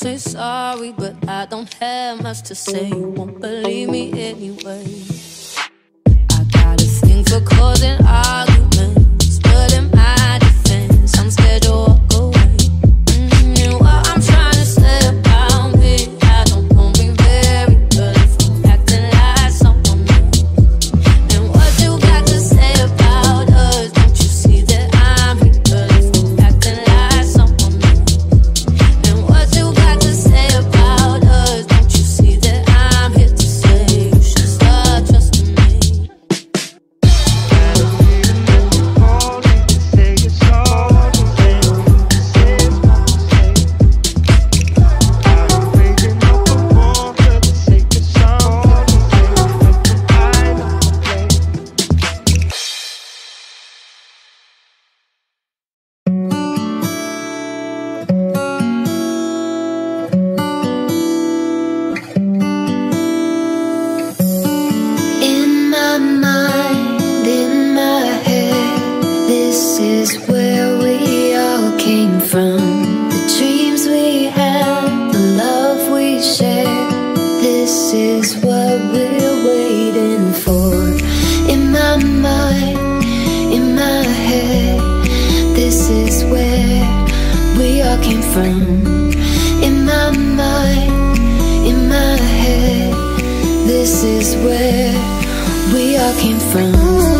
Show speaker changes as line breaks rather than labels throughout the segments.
say
sorry,
but I don't have much to say.
Where we all came from.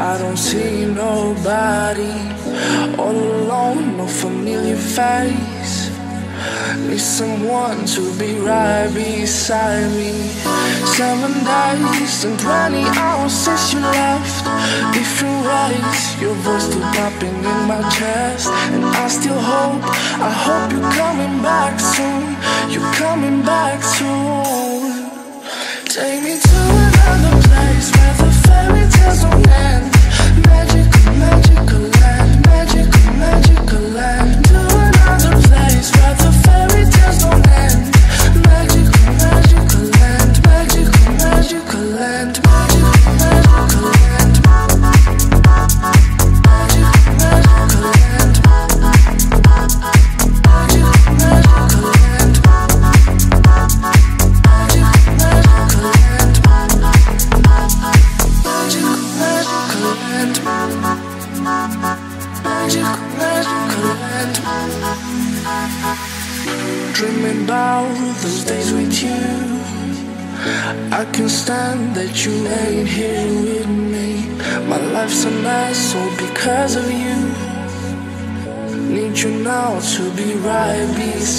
I don't see nobody. All alone, no familiar face. Need someone to be right beside me. Seven days and 20 hours since you left. Different ways, your voice still popping in my chest. And I still hope, I hope you're coming back soon. You're coming back soon. Take me to another place where the fairy tales will end.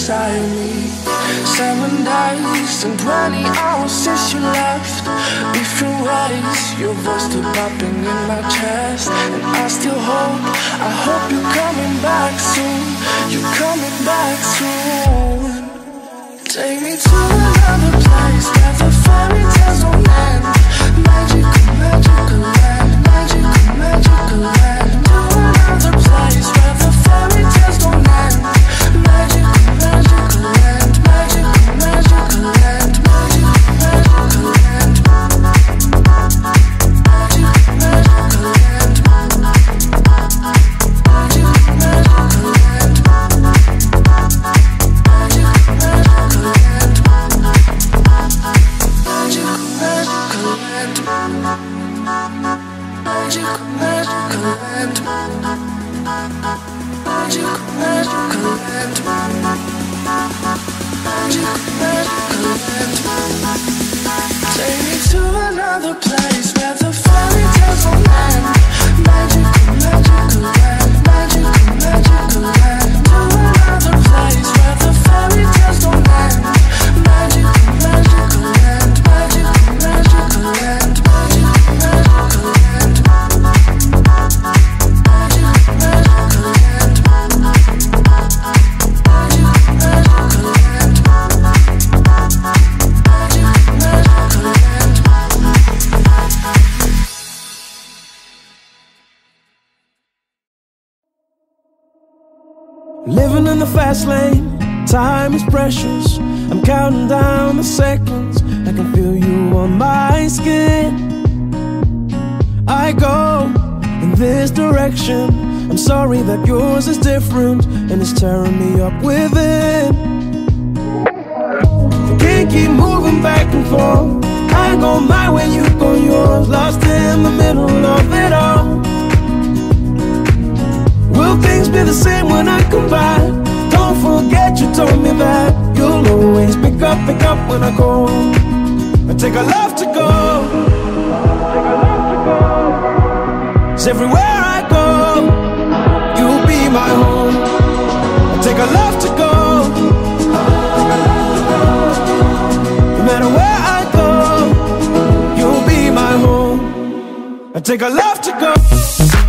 inside me. Seven days and 20 hours since you left. If you raise your voice still popping in my chest, and I still hope, I hope you're coming back soon. You're coming back soon. Take me to another place, never fairy tales don't end.
Cause everywhere I go, you'll be my home. I'll take a love to go. No matter where I go, you'll be my home. I take a love to go.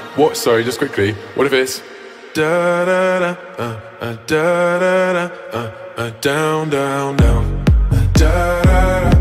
what? Sorry, just quickly. What if it's
da da da uh, uh, da da da uh, uh, down down down uh, da da da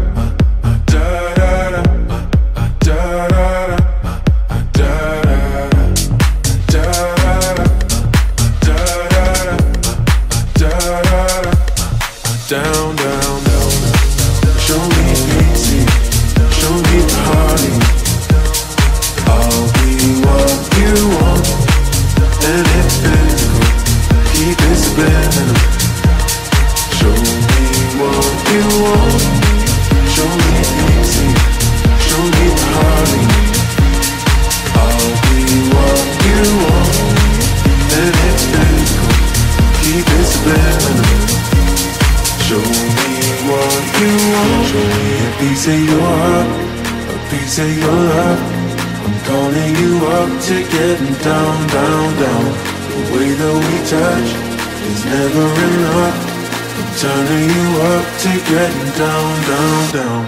piece of your heart, a piece of your love. I'm calling you up to getting down, down, down. The way that we touch is never enough. I'm turning you up to getting down, down, down.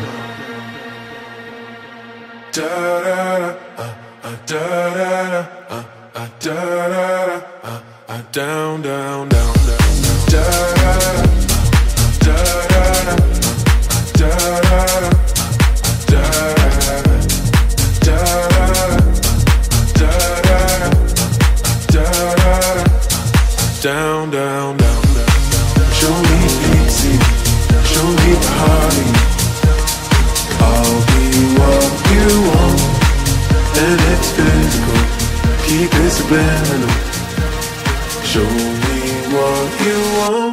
Da da da, uh, uh, da da da, uh, uh, da da da, uh, uh, down, down, down, down, down. down. Show me what you want.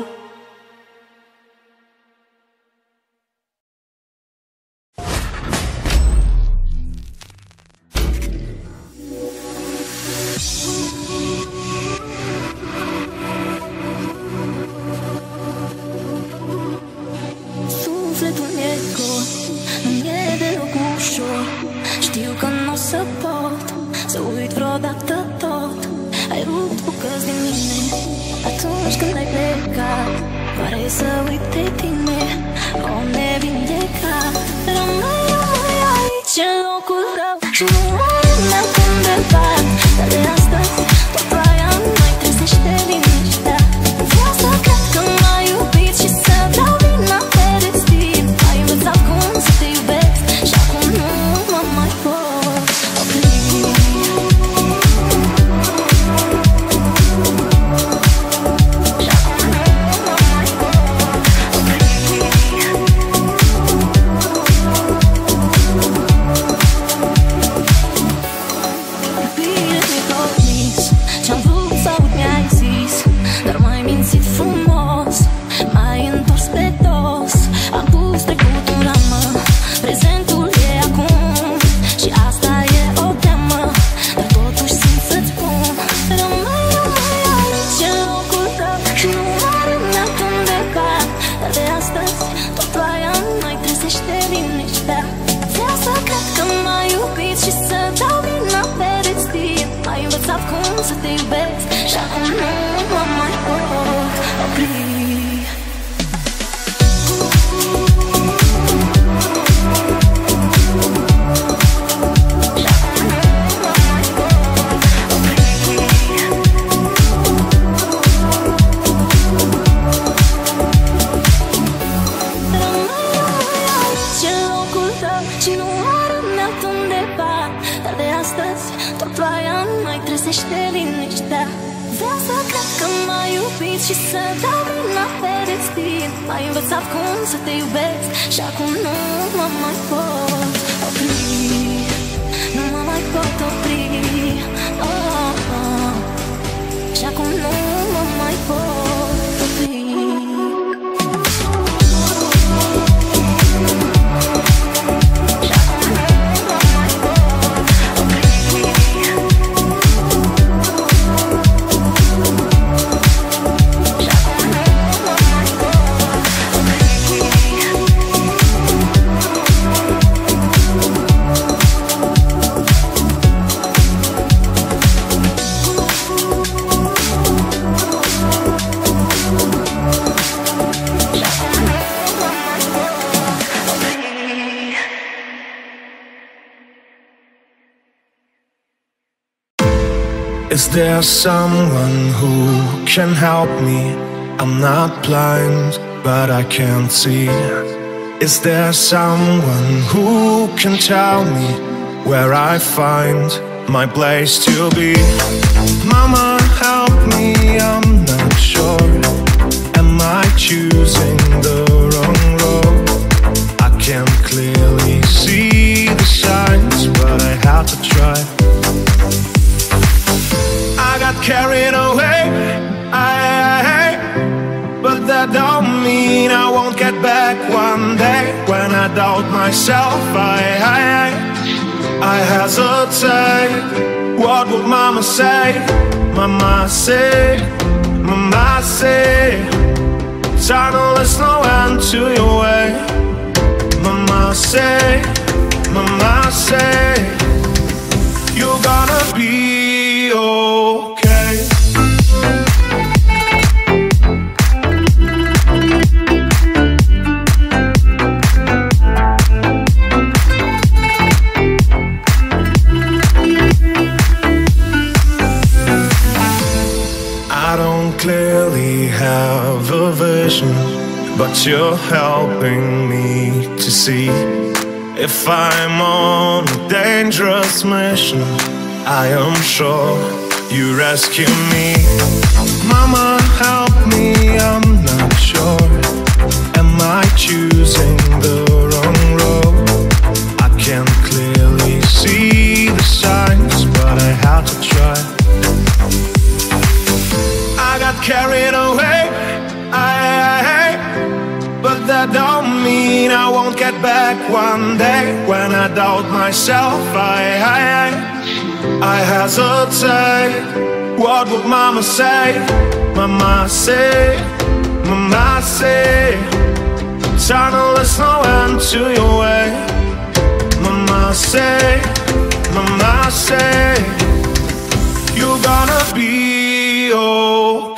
there someone who can help me? I'm not blind, but I can't see. Is there someone who can tell me where I find my place to be? Mama, I
doubt myself, I, I, I hesitate. What would Mama say? Mama say, Mama say, to listen no end to your way. Mama say, Mama say, you're gonna be but you're helping me to see. If I'm on a dangerous mission, I am sure you rescue me. Mama, help me, I'm not sure. Am I choosing the wrong road? I can clearly see the signs, but I have to try. I got carried away. That don't mean I won't get back one day. When I doubt myself, I, I, I hesitate. What would Mama say? Mama say, Mama say, to listen no end to your way. Mama say, Mama say. You're gonna be okay.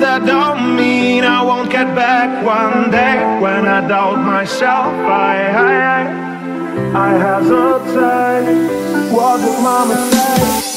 That don't mean I won't get back one day. When I doubt myself, I, I, I hesitate. What would Mama say?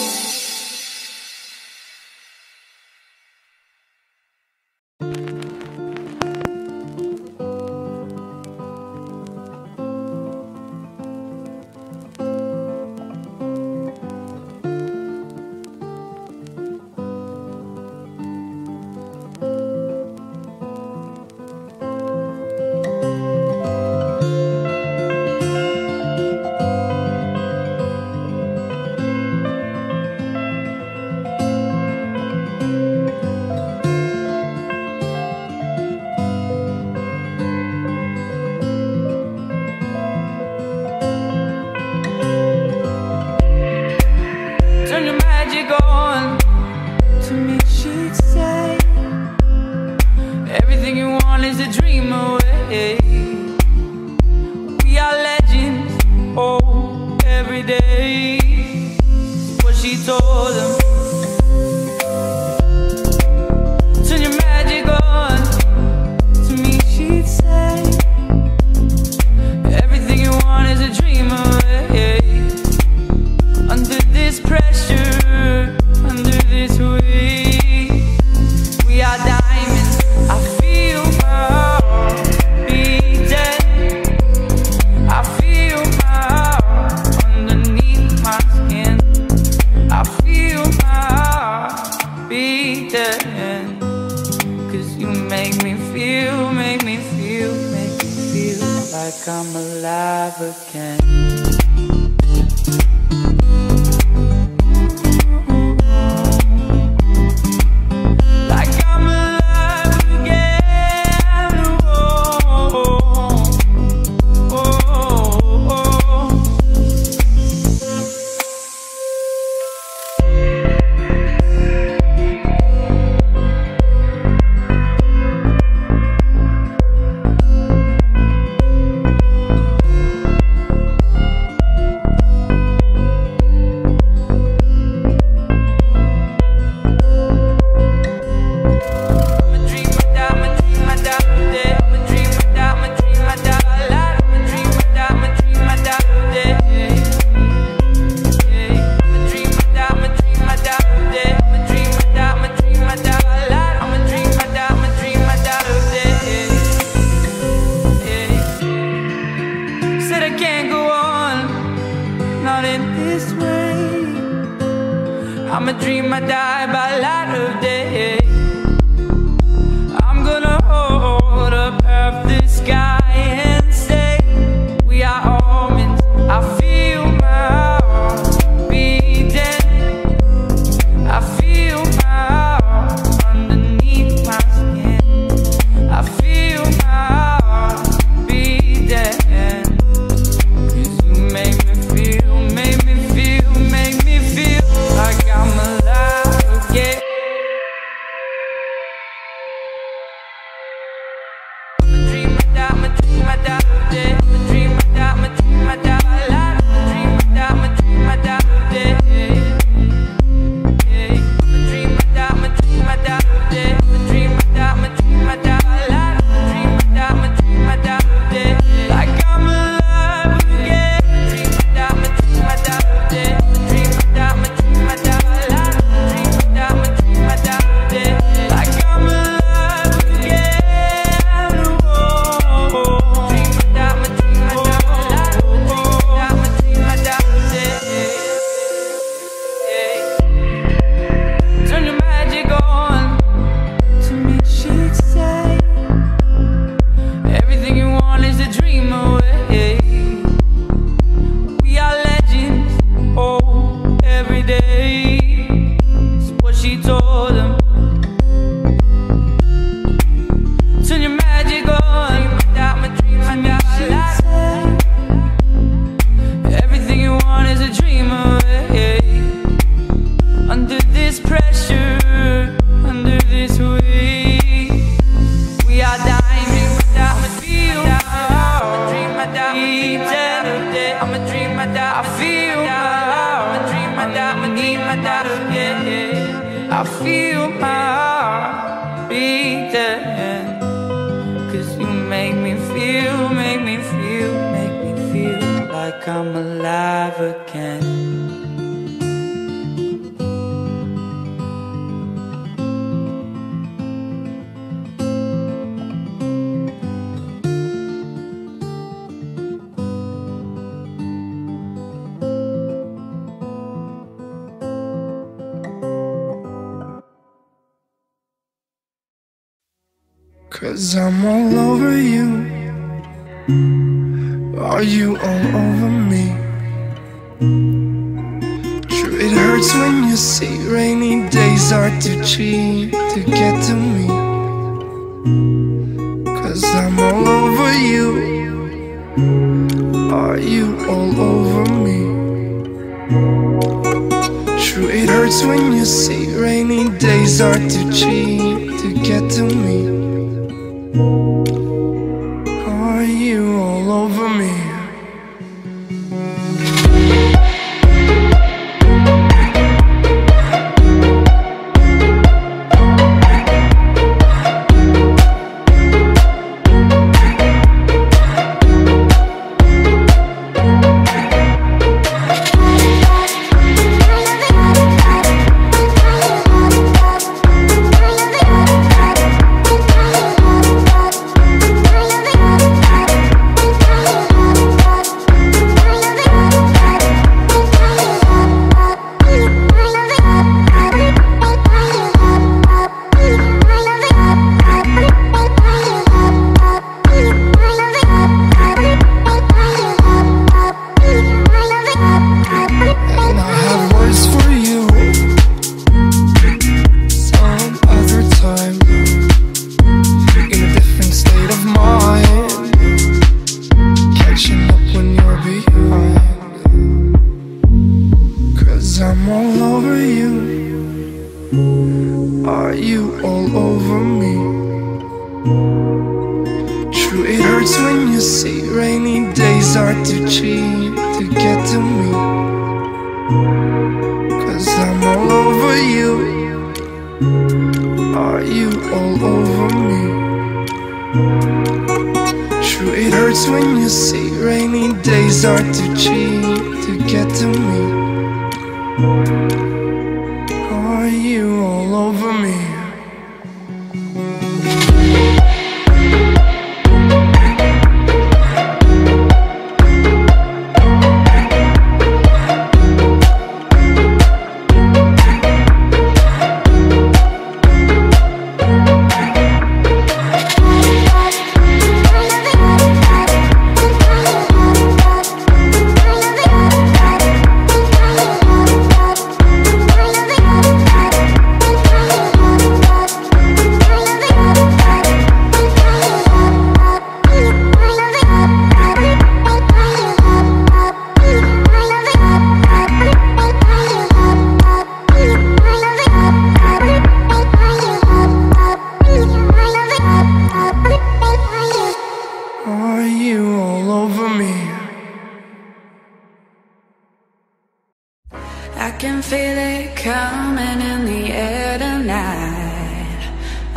can feel it coming in the air tonight.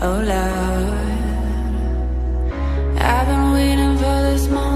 Oh, Lord. I've been waiting for this moment.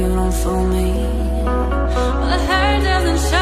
you don't fool me. Well, the hurt doesn't show.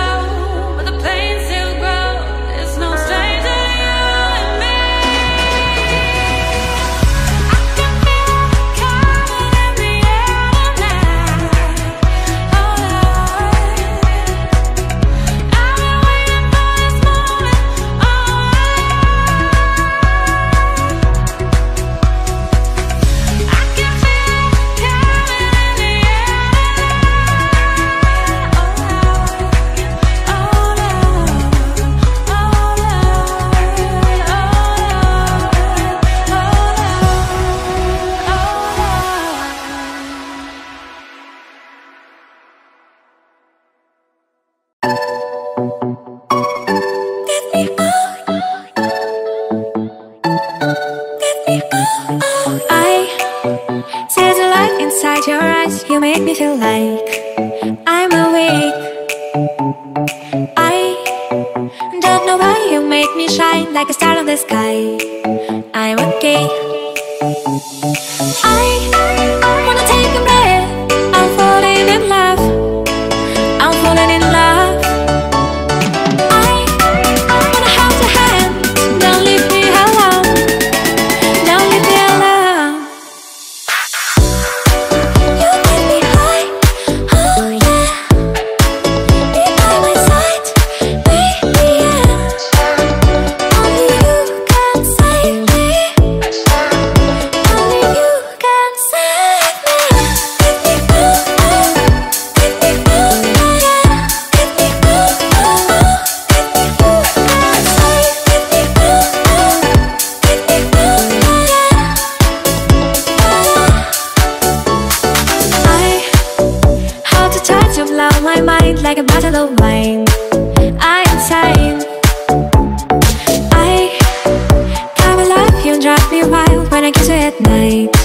night.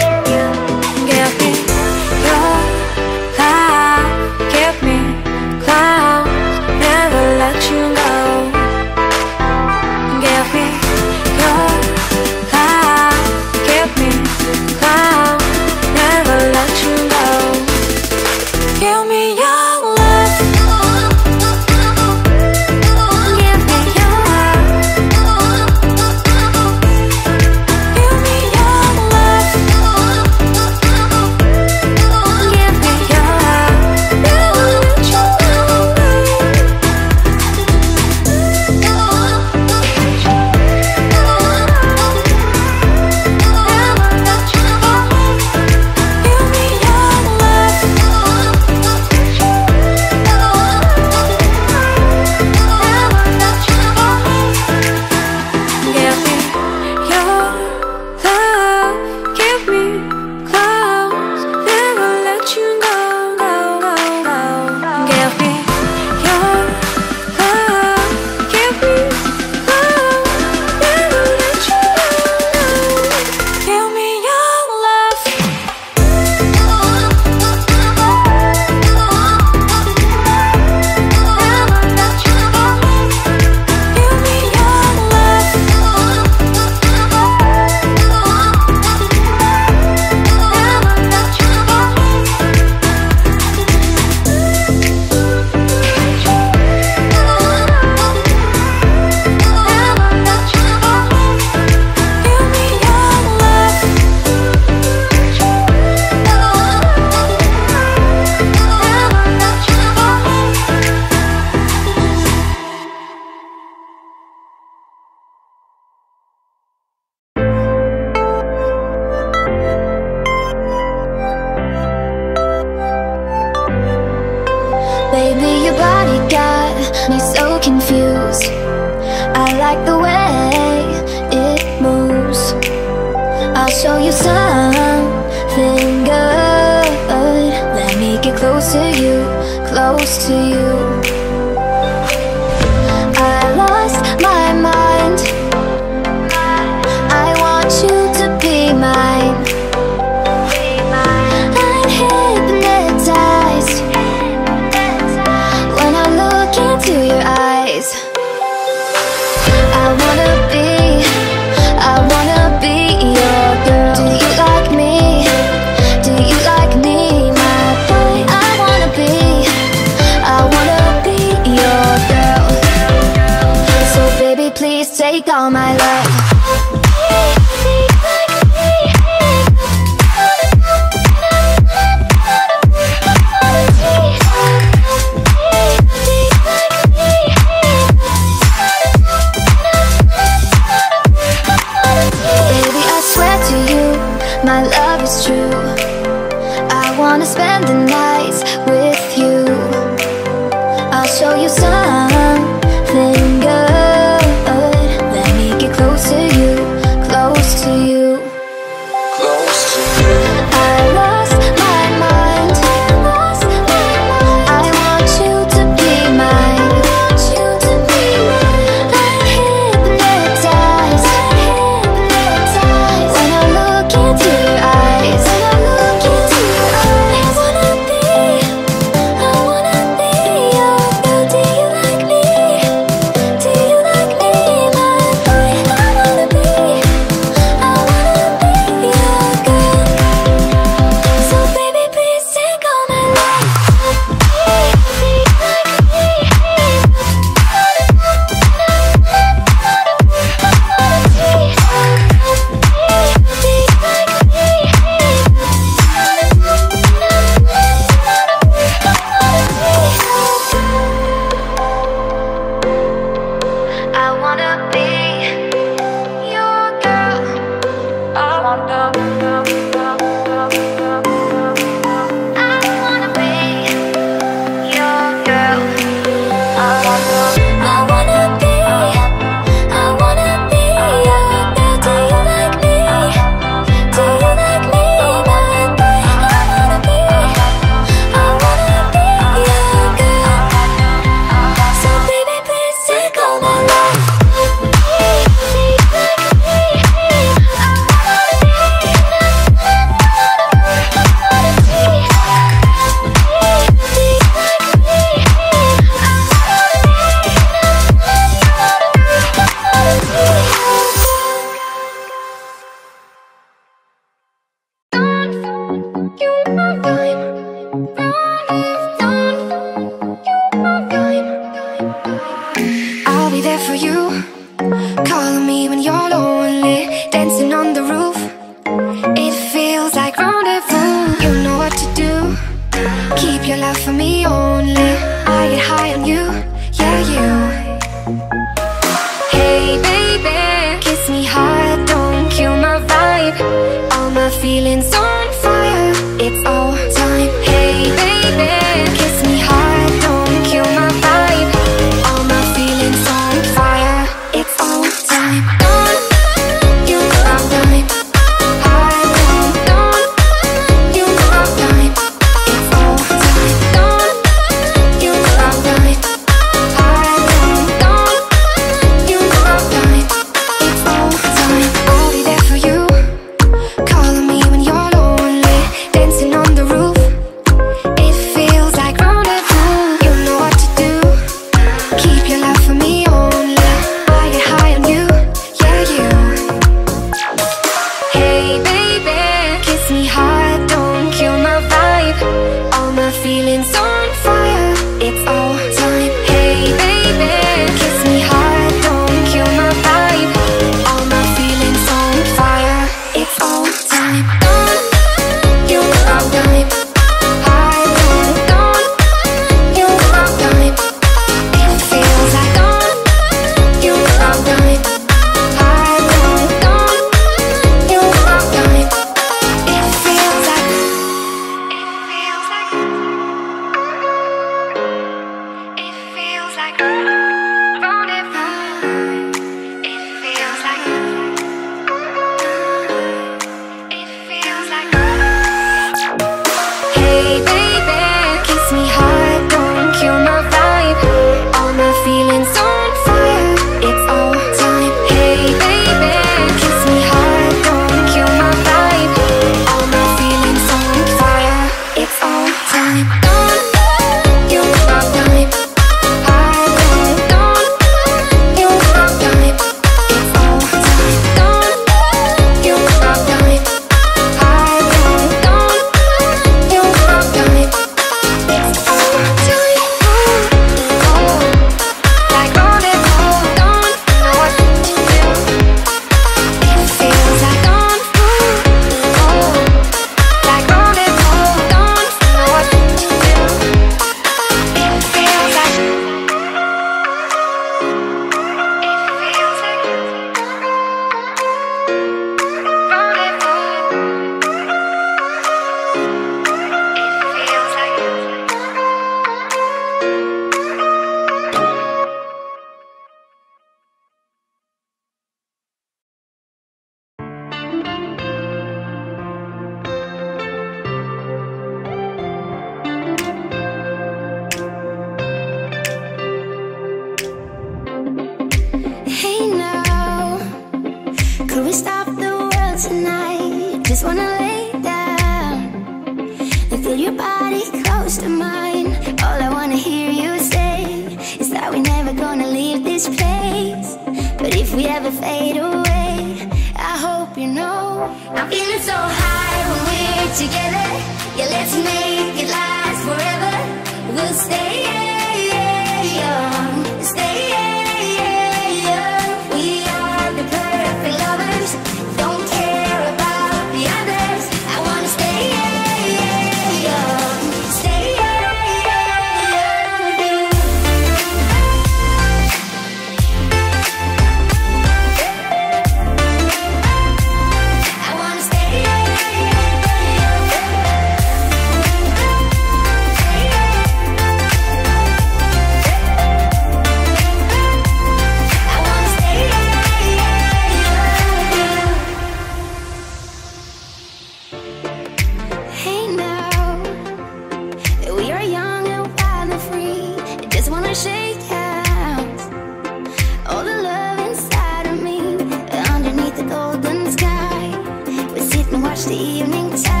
watch the
evening time.